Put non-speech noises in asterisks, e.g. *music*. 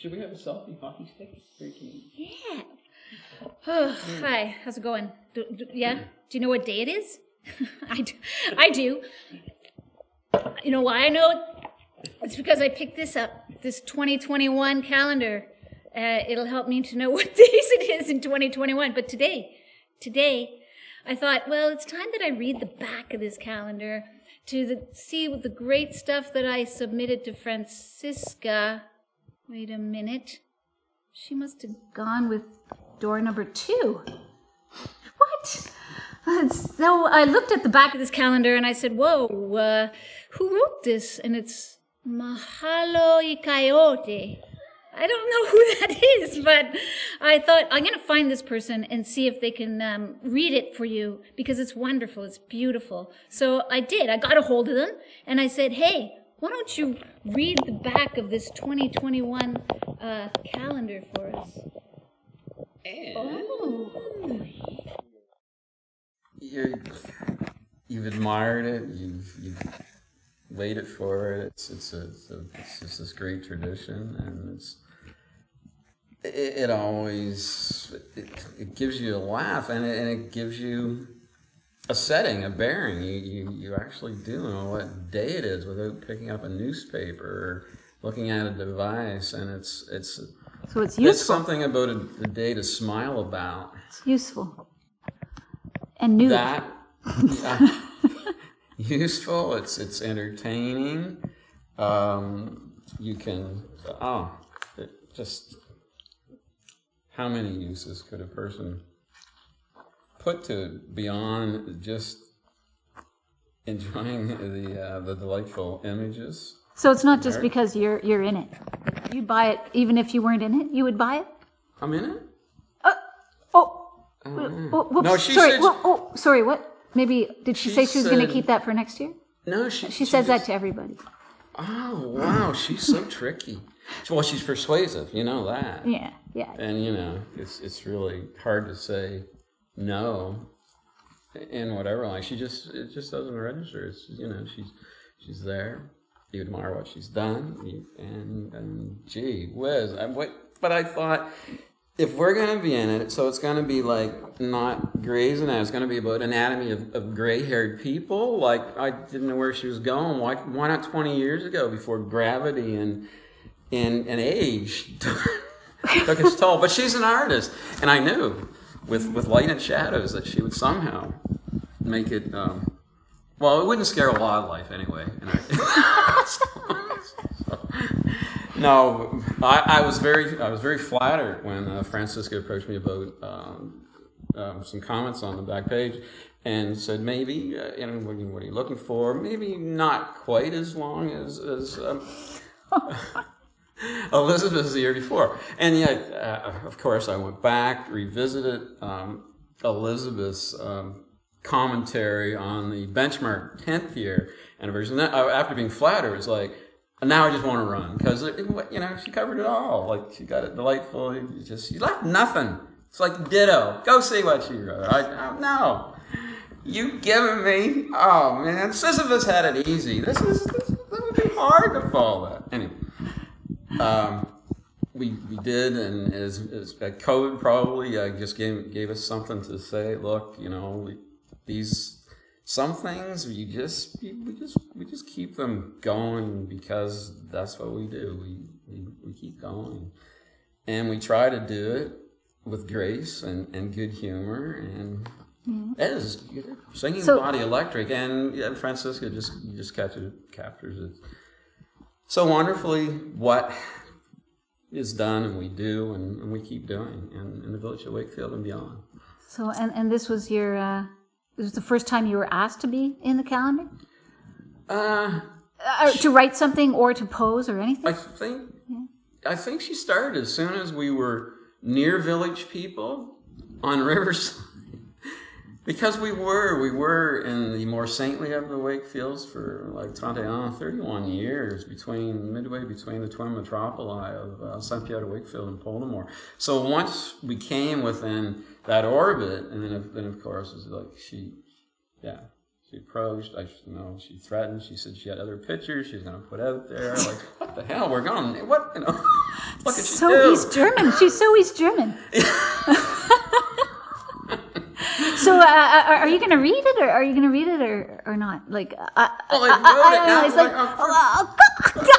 Should we have a selfie hockey stick? Keen. Yeah. Oh, hi. How's it going? Do, do, yeah. Do you know what day it is? *laughs* I do. I do. You know why I know? It's because I picked this up. This 2021 calendar. Uh, it'll help me to know *laughs* what days it is in 2021. But today, today, I thought, well, it's time that I read the back of this calendar to the, see the great stuff that I submitted to Francisca. Wait a minute. She must have gone with door number two. What? Uh, So I looked at the back of this calendar and I said, Whoa, uh, who wrote this? And it's Mahalo y Coyote. I don't know *laughs* who that is, but I thought I'm going to find this person and see if they can um, read it for you because it's wonderful. It's beautiful. So I did. I got a hold of them and I said, Hey, why don't you read the back of this 2021 uh, calendar for us? Oh. you you've admired it. You've you've waited for it. It's it's a, it's, a, it's just this great tradition, and it's it, it always it, it gives you a laugh, and it, and it gives you a setting, a bearing. You, you you actually do know what day it is without picking up a newspaper or looking at a device, and it's it's So it's useful. it's something about a, a day to smile about. It's useful. And new. that *laughs* yeah, *laughs* useful it's it's entertaining um, you can oh just how many uses could a person put to beyond just enjoying the uh, the delightful images So it's not just because you're you're in it. You'd buy it even if you weren't in it. You would buy it. i'm in it Uh, oh, Oh, oh, whoops, No, she sorry. said- oh, sorry. What? Maybe did she, She say she was going to keep that for next year? no she She says that to everybody. oh wow she's so tricky well she's persuasive you know that Yeah, yeah. and you know it's it's really hard to say no. In whatever like she just it just doesn't register. It's you know she's she's there. You admire what she's done. And and gee whiz I, what, but i thought if we're going to be in it so it's going to be like not Grey's it's going to be about anatomy of, of gray-haired people. Like i didn't know where she was going. Why, why not 20 years ago before gravity and and, and age *laughs* took its toll. But she's an artist, and I knew with with light and shadows that she would somehow make it. Um, well, it wouldn't scare a wildlife anyway. I, so- *laughs* no, I, I was very I was very flattered when uh, Francisca approached me about um, um, some comments on the back page. And said maybe, uh, you know, what are, you, what are you looking for? Maybe not quite as long as, as *laughs* Elizabeth the year before. And yet, uh, of course, I went back, revisited um, Elizabeth's um, commentary on the benchmark 10th year anniversary. And uh, after being flattered, it's like, now I just want to run because, you know, she covered it all. Like, she got it delightful. Just, she left nothing. It's like ditto. Go see what she wrote. I, I no. You giving me? Oh man, Sisyphus had it easy. This is this, that would be hard to follow that. Anyway, um, we we did, and as, as COVID probably uh, just gave gave us something to say. Look, you know, we, these some things we just we just we just keep them going because that's what we do. We we, we keep going, and we try to do it with grace and, and good humor and. It is singing So- body electric, and yeah, Francisca just just catches captures it so wonderfully what is done and we do and, and we keep doing in, in the village of Wakefield and beyond. So and and this was your uh, this was the first time you were asked to be in the calendar, Uh, uh, to write something or to pose or anything. I think I think she started as soon as we were near village people on Riverside. Because we were, we were in the more saintly of the Wakefields for like 31, 31 years between, midway between the twin metropoli of uh, St. Pierre Wakefield and Poltimore. So once we came within that orbit, and then of, then of course it's like she, yeah, She approached. I you know she threatened. She said she had other pictures she was gonna put out there. Like *laughs* what the hell? We're gone. What you know? *laughs* what could she So do? East German. She's so East German. *laughs* so, uh, are are you going to read it, or are you going to read it, or or not? Like, uh, I, Well, I I- wrote it. I- now, It's like, like, oh, oh,